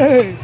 Hey.